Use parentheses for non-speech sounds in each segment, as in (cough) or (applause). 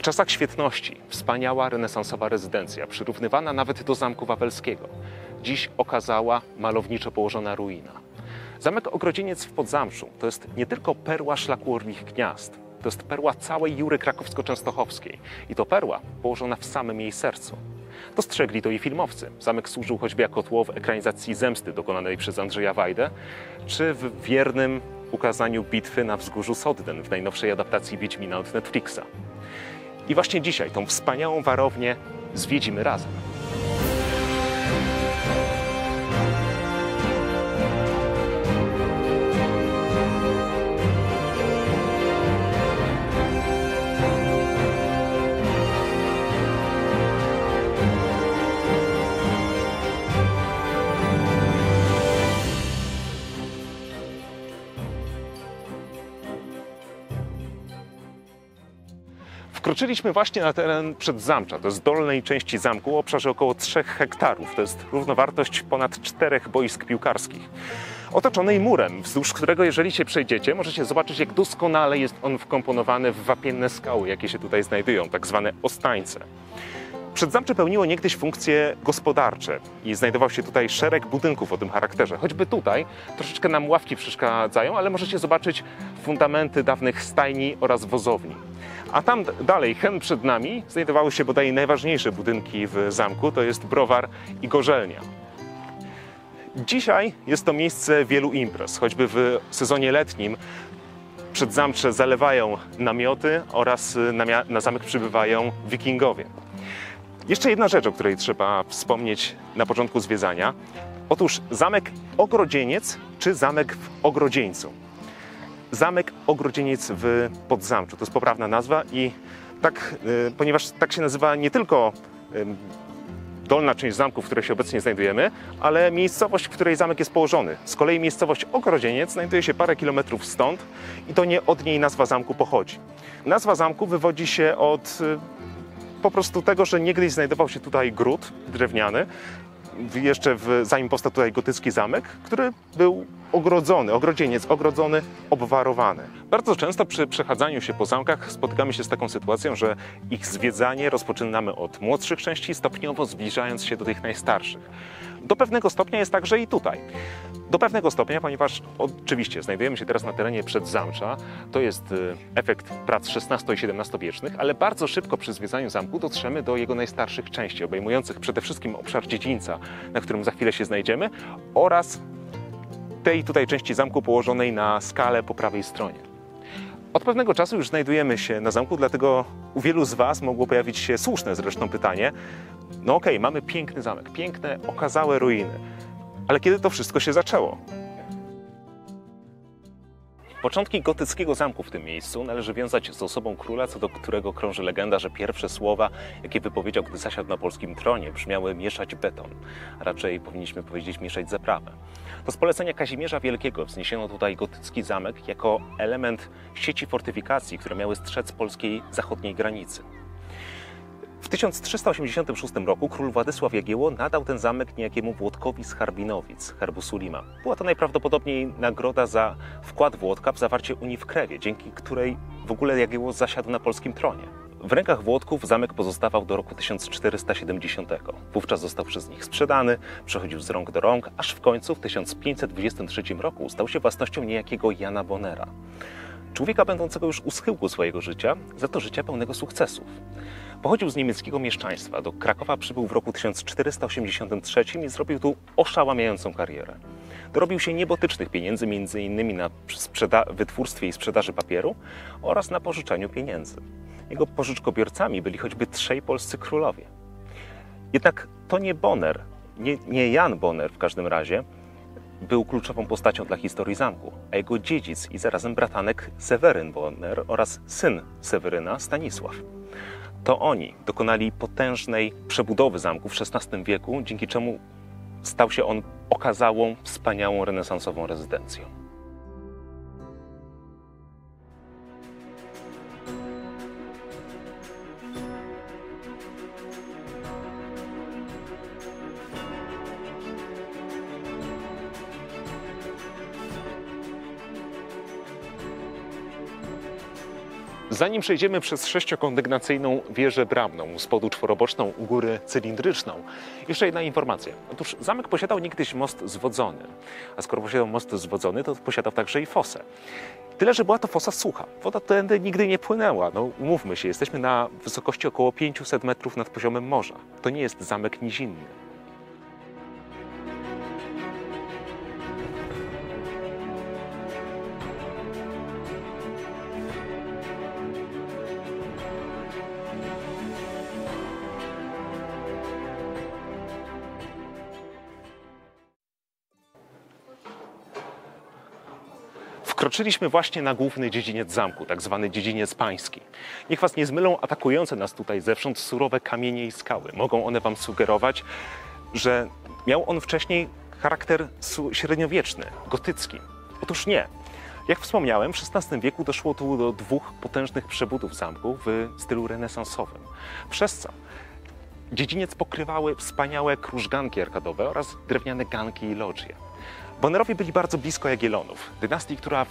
W czasach świetności wspaniała renesansowa rezydencja, przyrównywana nawet do Zamku Wawelskiego, dziś okazała malowniczo położona ruina. Zamek Ogrodzieniec w Podzamczu to jest nie tylko perła szlaku Orlich Gniazd, to jest perła całej Jury Krakowsko-Częstochowskiej i to perła położona w samym jej sercu. Dostrzegli to i filmowcy. Zamek służył choćby jako tło w ekranizacji Zemsty dokonanej przez Andrzeja Wajdę, czy w wiernym ukazaniu bitwy na wzgórzu Sodden w najnowszej adaptacji Wiedźmina od Netflixa. I właśnie dzisiaj tą wspaniałą warownię zwiedzimy razem. Wkroczyliśmy właśnie na teren przedzamcza, to jest dolnej części zamku o obszarze około 3 hektarów. To jest równowartość ponad czterech boisk piłkarskich. Otoczonej murem, wzdłuż którego jeżeli się przejdziecie, możecie zobaczyć jak doskonale jest on wkomponowany w wapienne skały, jakie się tutaj znajdują, tak zwane ostańce. Przedzamcze pełniło niegdyś funkcje gospodarcze i znajdował się tutaj szereg budynków o tym charakterze. Choćby tutaj troszeczkę nam ławki przeszkadzają, ale możecie zobaczyć fundamenty dawnych stajni oraz wozowni. A tam dalej, hen przed nami, znajdowały się bodaj najważniejsze budynki w zamku, to jest browar i gorzelnia. Dzisiaj jest to miejsce wielu imprez, choćby w sezonie letnim przed zamcze zalewają namioty oraz na, na zamek przybywają wikingowie. Jeszcze jedna rzecz, o której trzeba wspomnieć na początku zwiedzania. Otóż zamek Ogrodzieniec czy zamek w Ogrodzieńcu. Zamek Ogrodzieniec w Podzamczu. To jest poprawna nazwa i tak, y, ponieważ tak się nazywa nie tylko dolna część zamku, w której się obecnie znajdujemy, ale miejscowość, w której zamek jest położony. Z kolei miejscowość Ogrodzieniec znajduje się parę kilometrów stąd i to nie od niej nazwa zamku pochodzi. Nazwa zamku wywodzi się od y, po prostu tego, że niegdyś znajdował się tutaj gród drewniany, jeszcze w, zanim powstał tutaj gotycki zamek, który był ogrodzony, ogrodzieniec ogrodzony, obwarowany. Bardzo często przy przechadzaniu się po zamkach spotykamy się z taką sytuacją, że ich zwiedzanie rozpoczynamy od młodszych części, stopniowo zbliżając się do tych najstarszych. Do pewnego stopnia jest także i tutaj. Do pewnego stopnia, ponieważ oczywiście znajdujemy się teraz na terenie przedzamcza, to jest y, efekt prac XVI i XVII wiecznych, ale bardzo szybko przy zwiedzaniu zamku dotrzemy do jego najstarszych części, obejmujących przede wszystkim obszar dziedzińca, na którym za chwilę się znajdziemy, oraz tej tutaj części zamku położonej na skale po prawej stronie. Od pewnego czasu już znajdujemy się na zamku, dlatego u wielu z Was mogło pojawić się słuszne zresztą pytanie: no okej, okay, mamy piękny zamek, piękne, okazałe ruiny, ale kiedy to wszystko się zaczęło? Początki gotyckiego zamku w tym miejscu należy wiązać z osobą króla, co do którego krąży legenda, że pierwsze słowa, jakie wypowiedział, gdy zasiadł na polskim tronie, brzmiały mieszać beton. Raczej powinniśmy powiedzieć mieszać zaprawę. To z polecenia Kazimierza Wielkiego wzniesiono tutaj gotycki zamek jako element sieci fortyfikacji, które miały strzec polskiej zachodniej granicy. W 1386 roku król Władysław Jagiełło nadał ten zamek niejakiemu Włodkowi z Harbinowic, herbu Sulima. Była to najprawdopodobniej nagroda za wkład Włodka w zawarcie Unii w Krewie, dzięki której w ogóle Jagiełło zasiadł na polskim tronie. W rękach Włodków zamek pozostawał do roku 1470. Wówczas został przez nich sprzedany, przechodził z rąk do rąk, aż w końcu w 1523 roku stał się własnością niejakiego Jana Bonera. Człowieka będącego już u schyłku swojego życia, za to życia pełnego sukcesów. Pochodził z niemieckiego mieszczaństwa. Do Krakowa przybył w roku 1483 i zrobił tu oszałamiającą karierę. Dorobił się niebotycznych pieniędzy, m.in. na wytwórstwie i sprzedaży papieru oraz na pożyczaniu pieniędzy. Jego pożyczkobiorcami byli choćby trzej polscy królowie. Jednak to nie Bonner, nie, nie Jan Bonner w każdym razie, był kluczową postacią dla historii zamku, a jego dziedzic i zarazem bratanek Seweryn Bonner oraz syn Seweryna Stanisław. To oni dokonali potężnej przebudowy zamku w XVI wieku, dzięki czemu stał się on okazałą, wspaniałą renesansową rezydencją. Zanim przejdziemy przez sześciokondygnacyjną wieżę bramną, z spodu czworoboczną, u góry cylindryczną, jeszcze jedna informacja. Otóż zamek posiadał niegdyś most zwodzony, a skoro posiadał most zwodzony, to posiadał także i fosę. Tyle, że była to fosa sucha. Woda tędy nigdy nie płynęła. No, umówmy się, jesteśmy na wysokości około 500 metrów nad poziomem morza. To nie jest zamek nizinny. Wkroczyliśmy właśnie na główny dziedziniec zamku, tak zwany dziedziniec pański. Niech was nie zmylą atakujące nas tutaj zewsząd surowe kamienie i skały. Mogą one wam sugerować, że miał on wcześniej charakter średniowieczny, gotycki. Otóż nie. Jak wspomniałem, w XVI wieku doszło tu do dwóch potężnych przebudów zamku w stylu renesansowym. Przez co dziedziniec pokrywały wspaniałe krużganki arkadowe oraz drewniane ganki i lodżie. Bonnerowie byli bardzo blisko Jagiellonów, dynastii, która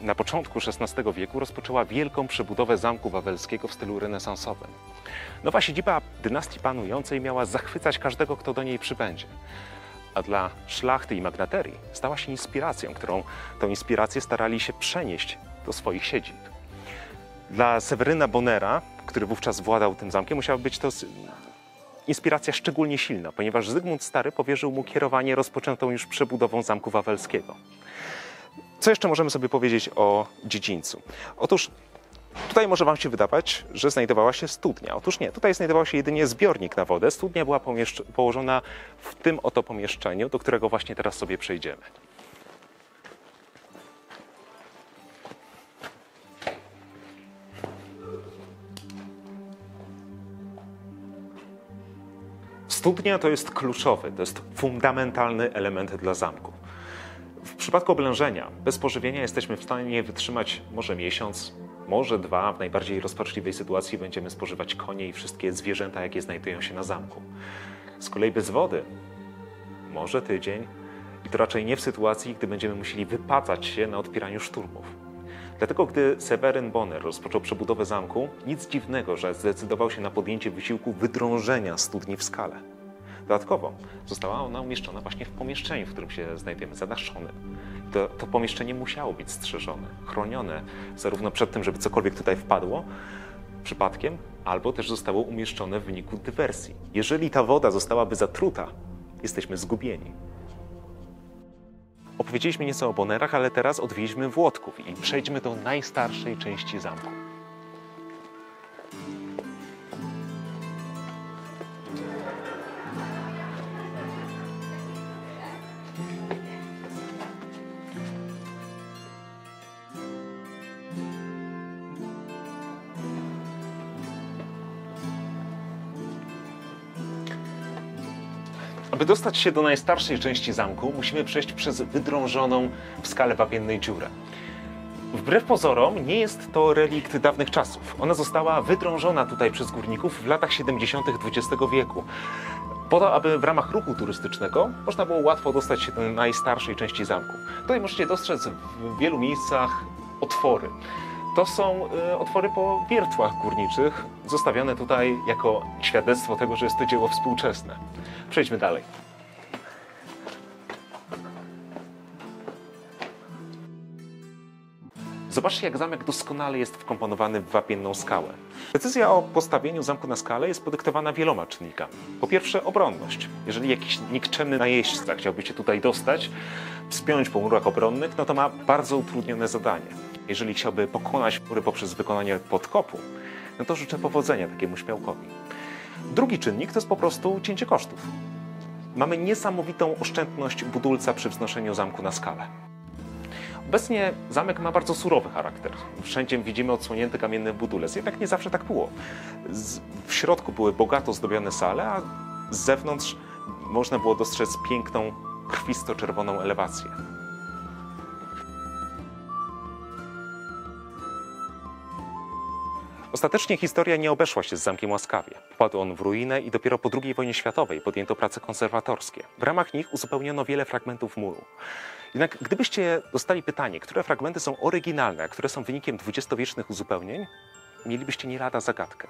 na początku XVI wieku rozpoczęła wielką przebudowę zamku wawelskiego w stylu renesansowym. Nowa siedziba dynastii panującej miała zachwycać każdego, kto do niej przybędzie. A dla szlachty i magnaterii stała się inspiracją, którą tę inspirację starali się przenieść do swoich siedzib. Dla Seweryna Bonnera, który wówczas władał tym zamkiem, musiała być to inspiracja szczególnie silna, ponieważ Zygmunt Stary powierzył mu kierowanie rozpoczętą już przebudową Zamku Wawelskiego. Co jeszcze możemy sobie powiedzieć o dziedzińcu? Otóż tutaj może Wam się wydawać, że znajdowała się studnia. Otóż nie, tutaj znajdował się jedynie zbiornik na wodę. Studnia była położona w tym oto pomieszczeniu, do którego właśnie teraz sobie przejdziemy. Studnia to jest kluczowy, to jest fundamentalny element dla zamku. W przypadku oblężenia bez pożywienia jesteśmy w stanie wytrzymać może miesiąc, może dwa. W najbardziej rozpaczliwej sytuacji będziemy spożywać konie i wszystkie zwierzęta, jakie znajdują się na zamku. Z kolei bez wody może tydzień i to raczej nie w sytuacji, gdy będziemy musieli wypacać się na odpieraniu szturmów. Dlatego, gdy Seweryn Bonner rozpoczął przebudowę zamku, nic dziwnego, że zdecydował się na podjęcie wysiłku wydrążenia studni w skale. Dodatkowo została ona umieszczona właśnie w pomieszczeniu, w którym się znajdujemy, zadaszonym. To, to pomieszczenie musiało być strzeżone, chronione zarówno przed tym, żeby cokolwiek tutaj wpadło przypadkiem, albo też zostało umieszczone w wyniku dywersji. Jeżeli ta woda zostałaby zatruta, jesteśmy zgubieni. Opowiedzieliśmy nieco o Bonerach, ale teraz odwiedźmy Włodków i przejdźmy do najstarszej części zamku. Aby dostać się do najstarszej części zamku, musimy przejść przez wydrążoną w skale wapiennej dziurę. Wbrew pozorom nie jest to relikt dawnych czasów. Ona została wydrążona tutaj przez górników w latach 70. XX wieku. Po to, aby w ramach ruchu turystycznego można było łatwo dostać się do najstarszej części zamku. Tutaj możecie dostrzec w wielu miejscach otwory. To są y, otwory po wiertłach górniczych, zostawione tutaj jako świadectwo tego, że jest to dzieło współczesne. Przejdźmy dalej. Zobaczcie, jak zamek doskonale jest wkomponowany w wapienną skałę. Decyzja o postawieniu zamku na skalę jest podyktowana wieloma czynnikami. Po pierwsze, obronność. Jeżeli jakiś nikczemny najeźdźca chciałby się tutaj dostać, wspiąć po murach obronnych, no to ma bardzo utrudnione zadanie. Jeżeli chciałby pokonać mury poprzez wykonanie podkopu, no to życzę powodzenia takiemu śmiałkowi. Drugi czynnik to jest po prostu cięcie kosztów. Mamy niesamowitą oszczędność budulca przy wznoszeniu zamku na skalę. Obecnie zamek ma bardzo surowy charakter. Wszędzie widzimy odsłonięty kamienny budulec, jednak nie zawsze tak było. W środku były bogato zdobione sale, a z zewnątrz można było dostrzec piękną, krwisto-czerwoną elewację. Ostatecznie historia nie obeszła się z zamkiem łaskawie. Wpadł on w ruinę i dopiero po II wojnie światowej podjęto prace konserwatorskie. W ramach nich uzupełniono wiele fragmentów muru. Jednak gdybyście dostali pytanie, które fragmenty są oryginalne, a które są wynikiem dwudziestowiecznych uzupełnień, mielibyście nie lada zagadkę.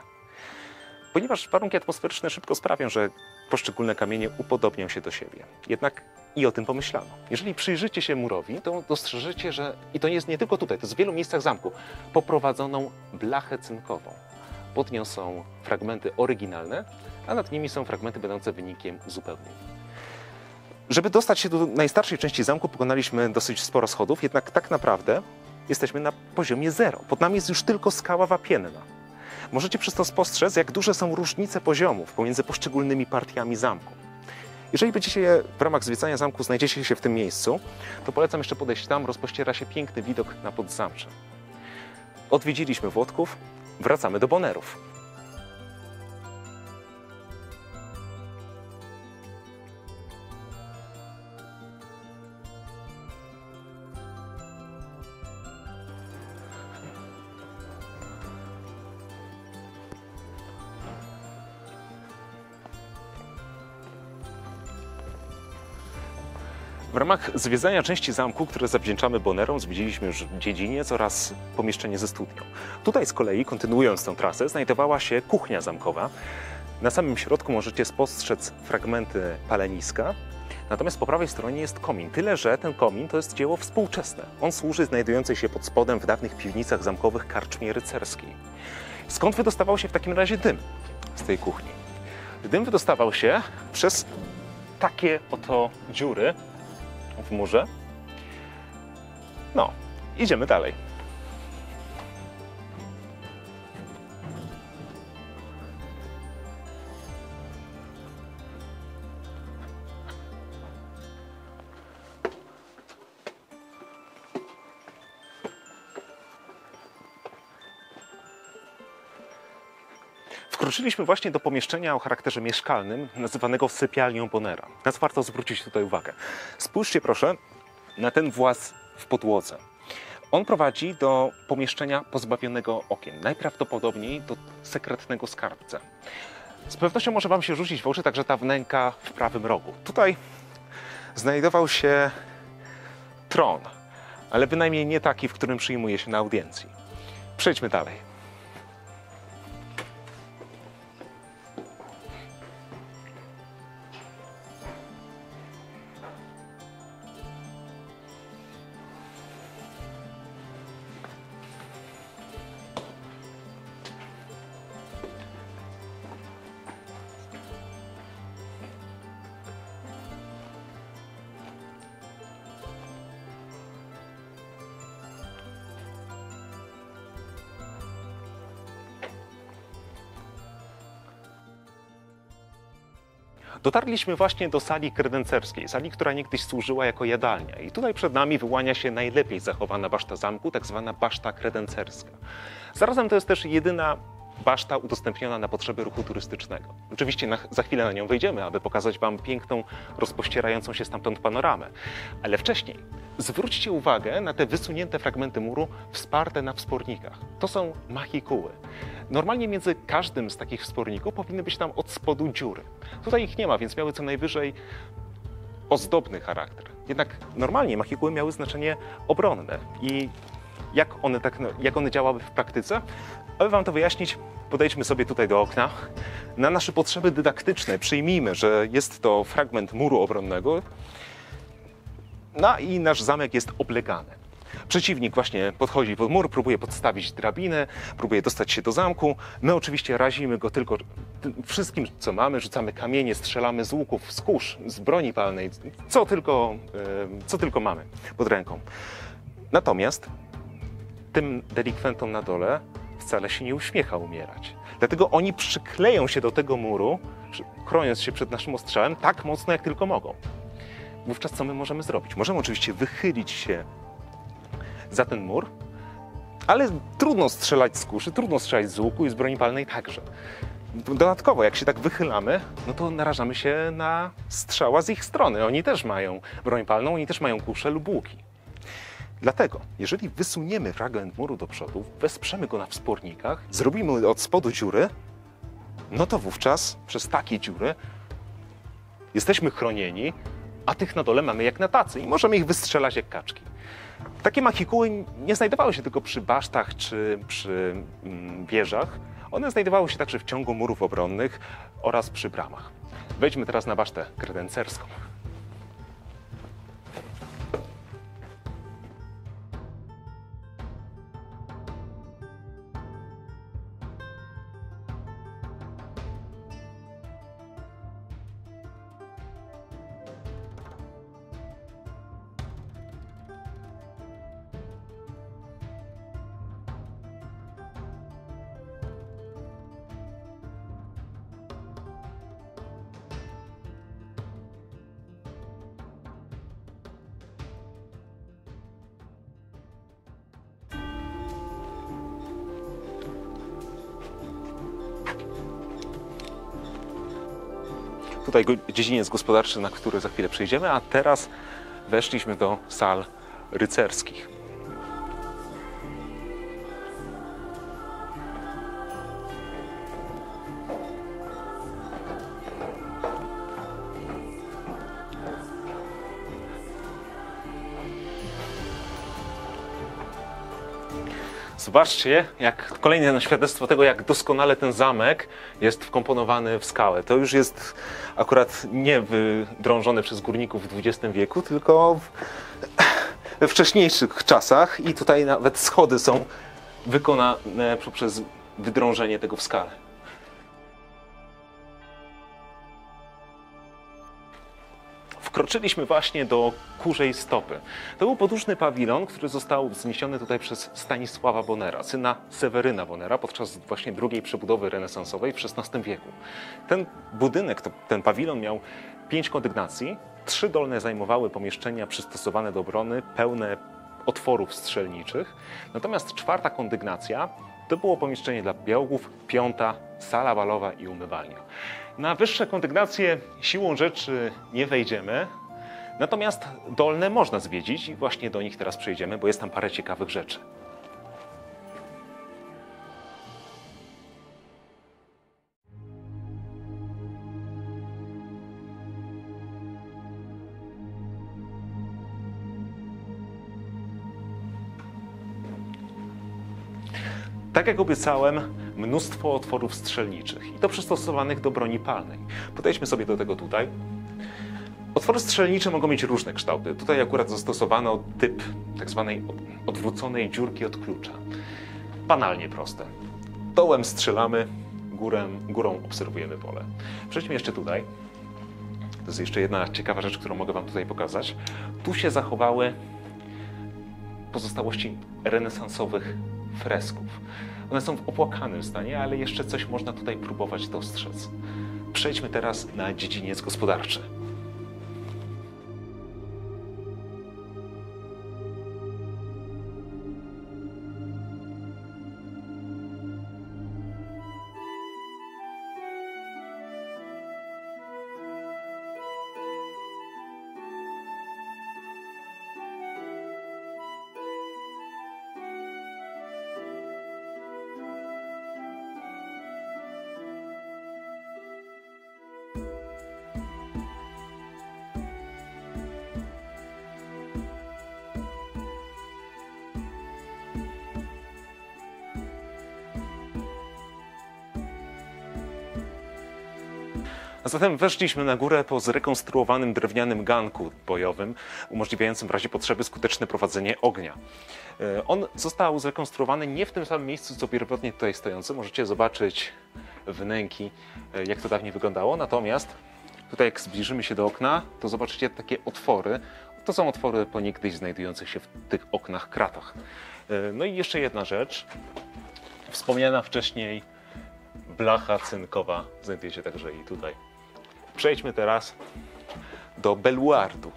Ponieważ warunki atmosferyczne szybko sprawią, że poszczególne kamienie upodobnią się do siebie. Jednak i o tym pomyślano. Jeżeli przyjrzycie się murowi, to dostrzeżecie, że i to jest nie tylko tutaj, to jest w wielu miejscach zamku, poprowadzoną blachę cynkową. Pod nią są fragmenty oryginalne, a nad nimi są fragmenty będące wynikiem uzupełnień. Żeby dostać się do najstarszej części zamku, pokonaliśmy dosyć sporo schodów, jednak tak naprawdę jesteśmy na poziomie zero. Pod nami jest już tylko skała wapienna. Możecie przez to spostrzec, jak duże są różnice poziomów pomiędzy poszczególnymi partiami zamku. Jeżeli będziecie w ramach zwiedzania zamku znajdziecie się w tym miejscu, to polecam jeszcze podejść tam, rozpościera się piękny widok na podzamcze. Odwiedziliśmy Włodków, wracamy do Bonerów. W ramach zwiedzania części zamku, które zawdzięczamy Bonerom, zwiedziliśmy już dziedziniec oraz pomieszczenie ze studnią. Tutaj z kolei, kontynuując tę trasę, znajdowała się kuchnia zamkowa. Na samym środku możecie spostrzec fragmenty paleniska, natomiast po prawej stronie jest komin. Tyle, że ten komin to jest dzieło współczesne. On służy znajdującej się pod spodem w dawnych piwnicach zamkowych karczmie rycerskiej. Skąd wydostawał się w takim razie dym z tej kuchni? Dym wydostawał się przez takie oto dziury w murze. No, idziemy dalej. Wkroczyliśmy właśnie do pomieszczenia o charakterze mieszkalnym, nazywanego sypialnią Bonera. Na co warto zwrócić tutaj uwagę. Spójrzcie proszę na ten właz w podłodze. On prowadzi do pomieszczenia pozbawionego okien, najprawdopodobniej do sekretnego skarbca. Z pewnością może Wam się rzucić w oczy także ta wnęka w prawym rogu. Tutaj znajdował się tron, ale bynajmniej nie taki, w którym przyjmuje się na audiencji. Przejdźmy dalej. Dotarliśmy właśnie do sali kredencerskiej, sali, która niegdyś służyła jako jadalnia. I tutaj przed nami wyłania się najlepiej zachowana baszta zamku, tak zwana baszta kredencerska. Zarazem to jest też jedyna baszta udostępniona na potrzeby ruchu turystycznego. Oczywiście na, za chwilę na nią wejdziemy, aby pokazać Wam piękną, rozpościerającą się stamtąd panoramę. Ale wcześniej zwróćcie uwagę na te wysunięte fragmenty muru wsparte na wspornikach. To są machikuły. Normalnie między każdym z takich wsporników powinny być tam od spodu dziury. Tutaj ich nie ma, więc miały co najwyżej ozdobny charakter. Jednak normalnie machikuły miały znaczenie obronne i jak one, tak, jak one działały w praktyce? Aby Wam to wyjaśnić, podejdźmy sobie tutaj do okna. Na nasze potrzeby dydaktyczne przyjmijmy, że jest to fragment muru obronnego, no i nasz zamek jest oblegany. Przeciwnik właśnie podchodzi pod mur, próbuje podstawić drabinę, próbuje dostać się do zamku. My oczywiście razimy go tylko wszystkim, co mamy. Rzucamy kamienie, strzelamy z łuków, z kurz, z broni palnej, co tylko, co tylko mamy pod ręką. Natomiast tym delikwentom na dole wcale się nie uśmiecha umierać. Dlatego oni przykleją się do tego muru, chroniąc się przed naszym ostrzałem tak mocno, jak tylko mogą. Wówczas co my możemy zrobić? Możemy oczywiście wychylić się za ten mur, ale trudno strzelać z kuszy, trudno strzelać z łuku i z broni palnej także. Dodatkowo, jak się tak wychylamy, no to narażamy się na strzała z ich strony. Oni też mają broń palną, oni też mają kusze lub łuki. Dlatego, jeżeli wysuniemy fragment muru do przodu, wesprzemy go na wspornikach, zrobimy od spodu dziury, no to wówczas przez takie dziury jesteśmy chronieni, a tych na dole mamy jak na tacy i możemy ich wystrzelać jak kaczki. Takie machikuły nie znajdowały się tylko przy basztach czy przy mm, wieżach. One znajdowały się także w ciągu murów obronnych oraz przy bramach. Wejdźmy teraz na basztę kredencerską. Tutaj dziedziniec gospodarczy, na który za chwilę przejdziemy, a teraz weszliśmy do sal rycerskich. Zobaczcie, jak kolejne świadectwo tego, jak doskonale ten zamek jest wkomponowany w skałę. To już jest akurat nie wydrążone przez górników w XX wieku, tylko (clears throat) we wcześniejszych czasach i tutaj nawet schody są wykonane poprzez wydrążenie tego w skale. Wkroczyliśmy właśnie do Kurzej Stopy. To był podłużny pawilon, który został wzniesiony tutaj przez Stanisława Bonera, syna Seweryna Bonera, podczas właśnie drugiej przebudowy renesansowej w XVI wieku. Ten budynek, ten pawilon miał pięć kondygnacji, trzy dolne zajmowały pomieszczenia przystosowane do obrony, pełne otworów strzelniczych, natomiast czwarta kondygnacja to było pomieszczenie dla białogów, piąta sala balowa i umywalnia. Na wyższe kondygnacje siłą rzeczy nie wejdziemy, natomiast dolne można zwiedzić i właśnie do nich teraz przejdziemy, bo jest tam parę ciekawych rzeczy. Tak jak obiecałem, mnóstwo otworów strzelniczych i to przystosowanych do broni palnej. Podejdźmy sobie do tego tutaj. Otwory strzelnicze mogą mieć różne kształty. Tutaj akurat zastosowano typ tak zwanej odwróconej dziurki od klucza. Banalnie proste. Dołem strzelamy, górę, górą obserwujemy pole. Przejdźmy jeszcze tutaj. To jest jeszcze jedna ciekawa rzecz, którą mogę Wam tutaj pokazać. Tu się zachowały pozostałości renesansowych fresków. One są w opłakanym stanie, ale jeszcze coś można tutaj próbować dostrzec. Przejdźmy teraz na dziedziniec gospodarczy. A zatem weszliśmy na górę po zrekonstruowanym drewnianym ganku bojowym, umożliwiającym w razie potrzeby skuteczne prowadzenie ognia. E, On został zrekonstruowany nie w tym samym miejscu, co pierwotnie tutaj stojący. Możecie zobaczyć wnęki, e, jak to dawniej wyglądało. Natomiast tutaj, jak zbliżymy się do okna, to zobaczycie takie otwory. To są otwory po niegdyś znajdujących się w tych oknach kratach. E, No i jeszcze jedna rzecz. Wspomniana wcześniej blacha cynkowa znajduje się także i tutaj. Przejdźmy teraz do beluardu.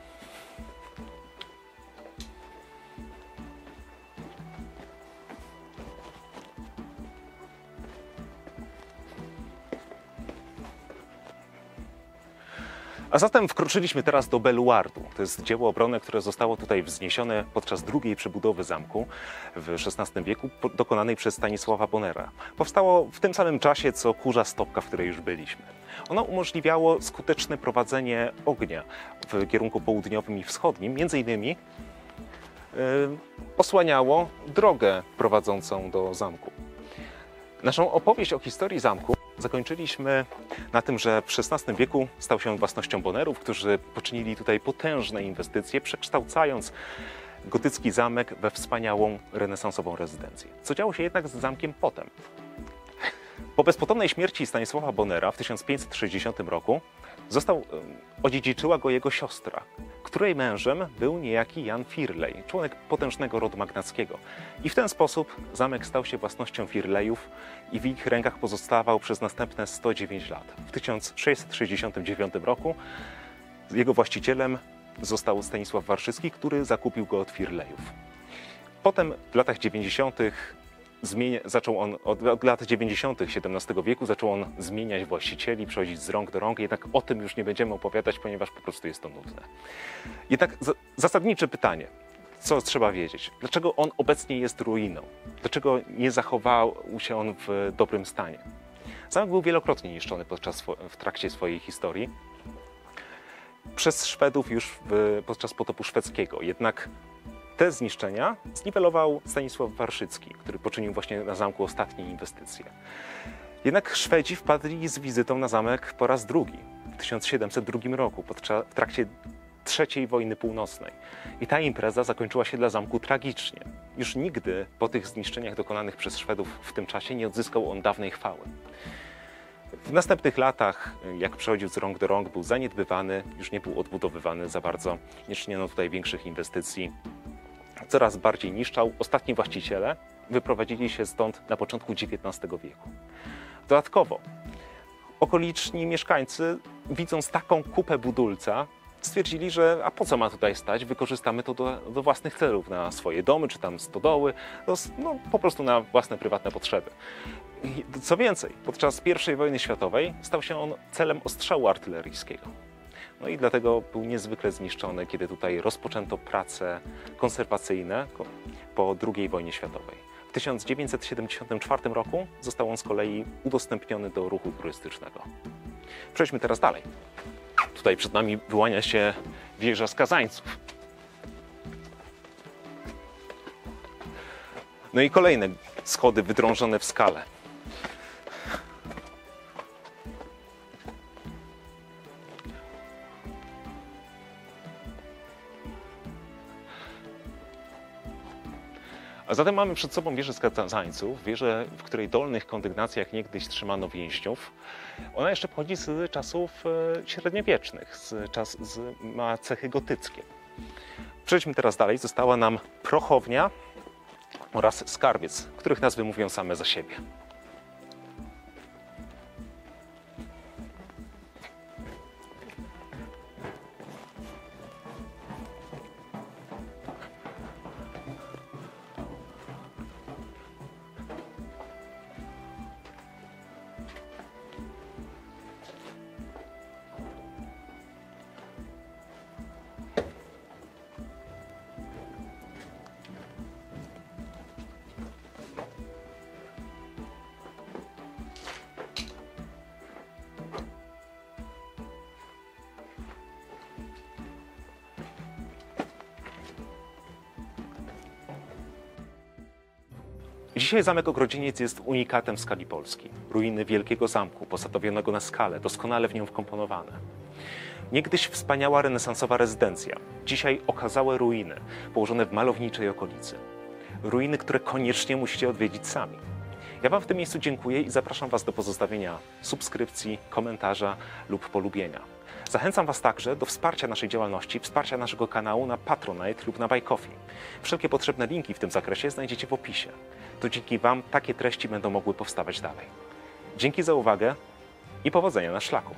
A zatem wkroczyliśmy teraz do beluardu. To jest dzieło obronne, które zostało tutaj wzniesione podczas drugiej przebudowy zamku w XVI wieku, dokonanej przez Stanisława Bonera. Powstało w tym samym czasie, co kurza stopka, w której już byliśmy. Ono umożliwiało skuteczne prowadzenie ognia w kierunku południowym i wschodnim, między innymi y, osłaniało drogę prowadzącą do zamku. Naszą opowieść o historii zamku zakończyliśmy na tym, że w XVI wieku stał się własnością Bonerów, którzy poczynili tutaj potężne inwestycje, przekształcając gotycki zamek we wspaniałą renesansową rezydencję. Co działo się jednak z zamkiem potem? Po bezpotomnej śmierci Stanisława Bonera w 1560 roku został, odziedziczyła go jego siostra, której mężem był niejaki Jan Firlej, członek potężnego rodu magnackiego. I w ten sposób zamek stał się własnością Firlejów i w ich rękach pozostawał przez następne 109 lat. W 1669 roku jego właścicielem został Stanisław Warszycki, który zakupił go od Firlejów. Potem w latach 90. Zmienia, zaczął on od, od lat 90. XVII wieku zaczął on zmieniać właścicieli, przechodzić z rąk do rąk. Jednak o tym już nie będziemy opowiadać, ponieważ po prostu jest to nudne. Jednak za, zasadnicze pytanie, co trzeba wiedzieć? Dlaczego on obecnie jest ruiną? Dlaczego nie zachował się on w dobrym stanie? Zamek był wielokrotnie niszczony podczas, w trakcie swojej historii przez Szwedów już w, podczas potopu szwedzkiego. Jednak te zniszczenia zniwelował Stanisław Warszycki, który poczynił właśnie na zamku ostatnie inwestycje. Jednak Szwedzi wpadli z wizytą na zamek po raz drugi w 1702 roku w trakcie III wojny północnej. I ta impreza zakończyła się dla zamku tragicznie. Już nigdy po tych zniszczeniach dokonanych przez Szwedów w tym czasie nie odzyskał on dawnej chwały. W następnych latach, jak przechodził z rąk do rąk, był zaniedbywany, już nie był odbudowywany za bardzo, nie czyniono tutaj większych inwestycji. Coraz bardziej niszczał. Ostatni właściciele wyprowadzili się stąd na początku XIX wieku. Dodatkowo, okoliczni mieszkańcy, widząc taką kupę budulca, stwierdzili, że a po co ma tutaj stać, wykorzystamy to do, do własnych celów, na swoje domy czy tam stodoły, no, no, po prostu na własne prywatne potrzeby. Co więcej, podczas I wojny światowej stał się on celem ostrzału artyleryjskiego. No i dlatego był niezwykle zniszczony, kiedy tutaj rozpoczęto prace konserwacyjne ko- po II wojnie światowej. W 1974 roku został on z kolei udostępniony do ruchu turystycznego. Przejdźmy teraz dalej. Tutaj przed nami wyłania się wieża skazańców. No i kolejne schody wydrążone w skale. Zatem mamy przed sobą wieżę skazańców, wieżę, w której dolnych kondygnacjach niegdyś trzymano więźniów. Ona jeszcze pochodzi z czasów e, średniowiecznych, z czas, z, ma cechy gotyckie. Przejdźmy teraz dalej. Została nam prochownia oraz skarbiec, których nazwy mówią same za siebie. Dzisiaj zamek Ogrodzieniec jest unikatem w skali Polski. Ruiny wielkiego zamku, posadowionego na skalę, doskonale w nią wkomponowane. Niegdyś wspaniała renesansowa rezydencja, dzisiaj okazałe ruiny, położone w malowniczej okolicy. Ruiny, które koniecznie musicie odwiedzić sami. Ja Wam w tym miejscu dziękuję i zapraszam Was do pozostawienia subskrypcji, komentarza lub polubienia. Zachęcam Was także do wsparcia naszej działalności, wsparcia naszego kanału na Patronite lub na Buy Coffee. Wszelkie potrzebne linki w tym zakresie znajdziecie w opisie. To dzięki Wam takie treści będą mogły powstawać dalej. Dzięki za uwagę i powodzenia na szlaku.